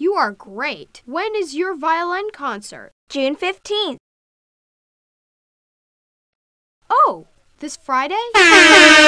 You are great. When is your violin concert? June 15th. Oh, this Friday?